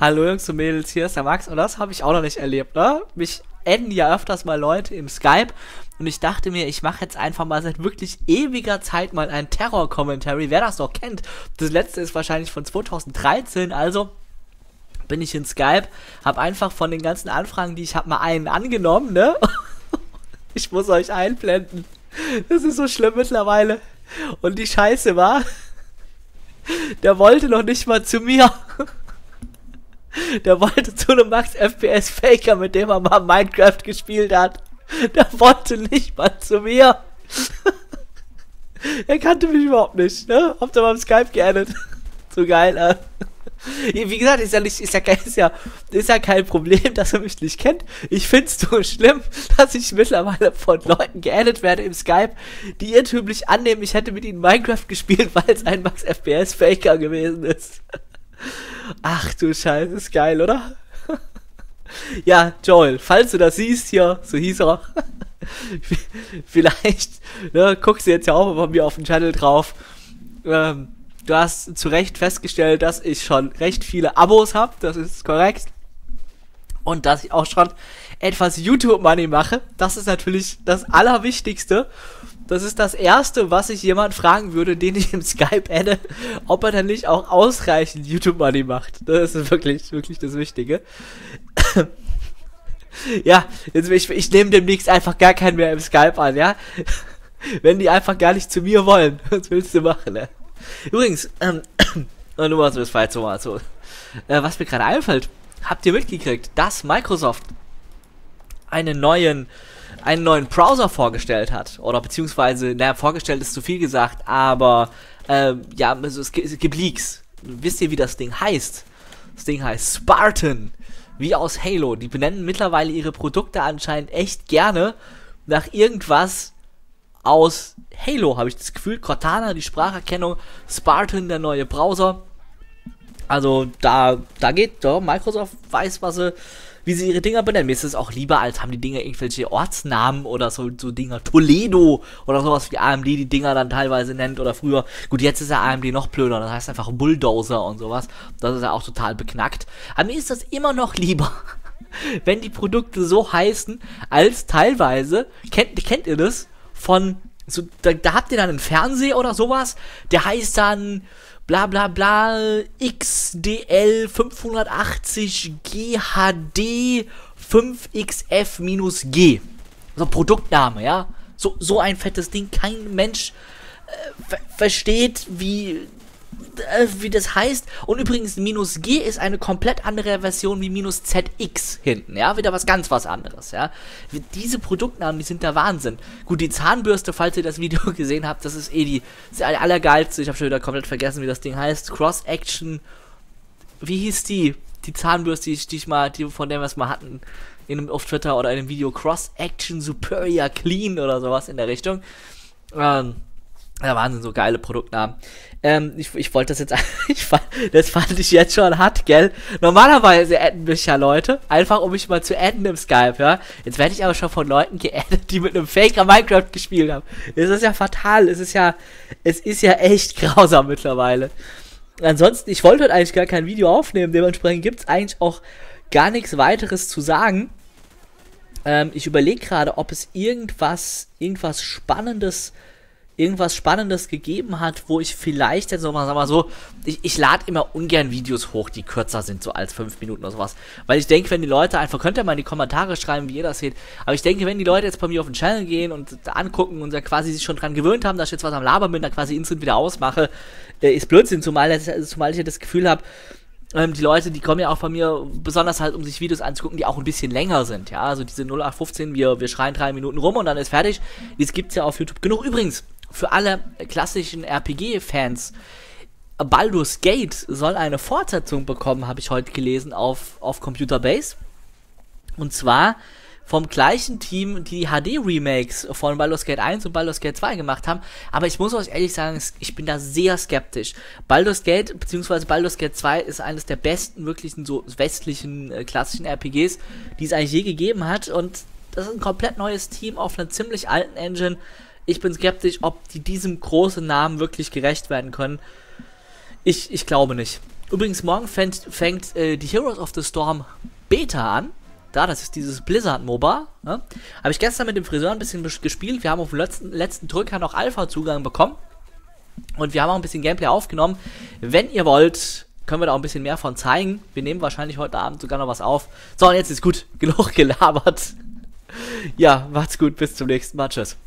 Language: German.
Hallo Jungs und Mädels, hier ist der Max und das habe ich auch noch nicht erlebt, ne? Mich adden ja öfters mal Leute im Skype und ich dachte mir, ich mache jetzt einfach mal seit wirklich ewiger Zeit mal ein Terror-Commentary, wer das noch kennt. Das letzte ist wahrscheinlich von 2013, also bin ich in Skype, habe einfach von den ganzen Anfragen, die ich habe, mal einen angenommen, ne? Ich muss euch einblenden. Das ist so schlimm mittlerweile. Und die Scheiße war, der wollte noch nicht mal zu mir. Der wollte zu einem Max FPS Faker, mit dem er mal Minecraft gespielt hat. Der wollte nicht mal zu mir. er kannte mich überhaupt nicht, ne? Habt ihr mal im Skype geaddet. So geil, äh. Wie gesagt, ist ja nicht, ist ja, ist ja, ist ja kein Problem, dass er mich nicht kennt. Ich find's so schlimm, dass ich mittlerweile von Leuten geaddet werde im Skype, die irrtümlich annehmen, ich hätte mit ihnen Minecraft gespielt, weil es ein Max FPS Faker gewesen ist. Ach du Scheiße, ist geil, oder? ja, Joel, falls du das siehst hier, so hieß er. Vielleicht, ne, guckst du jetzt ja auch bei mir auf dem Channel drauf. Ähm, du hast zu Recht festgestellt, dass ich schon recht viele Abos habe, das ist korrekt. Und dass ich auch schon etwas YouTube-Money mache. Das ist natürlich das Allerwichtigste. Das ist das Erste, was ich jemand fragen würde, den ich im Skype adde, ob er dann nicht auch ausreichend YouTube-Money macht. Das ist wirklich, wirklich das Wichtige. ja, jetzt, ich, ich nehme demnächst einfach gar keinen mehr im Skype an, ja? Wenn die einfach gar nicht zu mir wollen, was willst du machen, ne? Übrigens, ähm, nur mal so, das war jetzt so mal so. Äh, was mir gerade einfällt, habt ihr mitgekriegt, dass Microsoft einen neuen einen neuen Browser vorgestellt hat. Oder beziehungsweise, naja, vorgestellt ist zu viel gesagt, aber äh, ja, also es, es gibt Leaks. Wisst ihr, wie das Ding heißt? Das Ding heißt Spartan. Wie aus Halo. Die benennen mittlerweile ihre Produkte anscheinend echt gerne nach irgendwas aus Halo, habe ich das Gefühl. Cortana, die Spracherkennung. Spartan, der neue Browser. Also da, da geht, doch, Microsoft weiß, was sie wie sie ihre Dinger benennen. Mir ist es auch lieber, als haben die Dinger irgendwelche Ortsnamen oder so, so Dinger. Toledo oder sowas wie AMD die Dinger dann teilweise nennt oder früher. Gut, jetzt ist ja AMD noch blöder, das heißt einfach Bulldozer und sowas. Das ist ja auch total beknackt. Aber mir ist das immer noch lieber, wenn die Produkte so heißen, als teilweise, kennt, kennt ihr das? Von, so, da, da habt ihr dann einen Fernseher oder sowas, der heißt dann bla bla bla XDL 580 GHD 5XF-G. So Produktname, ja. So, so ein fettes Ding. Kein Mensch äh, versteht, wie wie das heißt. Und übrigens, minus G ist eine komplett andere Version wie minus ZX hinten, ja. Wieder was ganz was anderes, ja. Diese Produktnamen, die sind der Wahnsinn. Gut, die Zahnbürste, falls ihr das Video gesehen habt, das ist eh die, die allergeilste. Ich habe schon wieder komplett vergessen, wie das Ding heißt. Cross Action. Wie hieß die? Die Zahnbürste, die, ich mal, die, von der wir es mal hatten. In auf Twitter oder in einem Video. Cross Action Superior Clean oder sowas in der Richtung. Ähm, ja, Wahnsinn, so geile Produktnamen. Ähm, ich, ich wollte das jetzt, ich fand, das fand ich jetzt schon hart, gell? Normalerweise adden mich ja Leute, einfach um mich mal zu adden im Skype, ja? Jetzt werde ich aber schon von Leuten geaddet, die mit einem Faker Minecraft gespielt haben. Es ist ja fatal, es ist ja, es ist ja echt grausam mittlerweile. Ansonsten, ich wollte heute eigentlich gar kein Video aufnehmen, dementsprechend gibt es eigentlich auch gar nichts weiteres zu sagen. Ähm, ich überlege gerade, ob es irgendwas, irgendwas Spannendes irgendwas Spannendes gegeben hat, wo ich vielleicht jetzt nochmal, sag mal so, ich, ich lade immer ungern Videos hoch, die kürzer sind, so als fünf Minuten oder sowas. Weil ich denke, wenn die Leute einfach, könnt ihr mal in die Kommentare schreiben, wie ihr das seht, aber ich denke, wenn die Leute jetzt bei mir auf den Channel gehen und angucken und ja quasi sich schon dran gewöhnt haben, dass ich jetzt was am Labern bin, dann quasi instant wieder ausmache, äh, ist Blödsinn, zumal, zumal ich ja das Gefühl habe, ähm, die Leute, die kommen ja auch von mir, besonders halt, um sich Videos anzugucken, die auch ein bisschen länger sind, ja, also diese 0815, wir, wir schreien drei Minuten rum und dann ist fertig. Das gibt's ja auf YouTube genug. Übrigens, für alle klassischen RPG-Fans, Baldur's Gate soll eine Fortsetzung bekommen, habe ich heute gelesen auf, auf Computer Base. Und zwar vom gleichen Team, die HD-Remakes von Baldur's Gate 1 und Baldur's Gate 2 gemacht haben. Aber ich muss euch ehrlich sagen, ich bin da sehr skeptisch. Baldur's Gate bzw. Baldur's Gate 2 ist eines der besten wirklichen so westlichen äh, klassischen RPGs, die es eigentlich je gegeben hat. Und das ist ein komplett neues Team auf einer ziemlich alten Engine. Ich bin skeptisch, ob die diesem großen Namen wirklich gerecht werden können. Ich, ich glaube nicht. Übrigens, morgen fängt, fängt äh, die Heroes of the Storm Beta an. Da, das ist dieses Blizzard-MOBA. Ne? Habe ich gestern mit dem Friseur ein bisschen gespielt. Wir haben auf dem letzten, letzten Drücker noch Alpha-Zugang bekommen. Und wir haben auch ein bisschen Gameplay aufgenommen. Wenn ihr wollt, können wir da auch ein bisschen mehr von zeigen. Wir nehmen wahrscheinlich heute Abend sogar noch was auf. So, und jetzt ist gut. Genug gelabert. Ja, macht's gut. Bis zum nächsten Mal. Tschüss.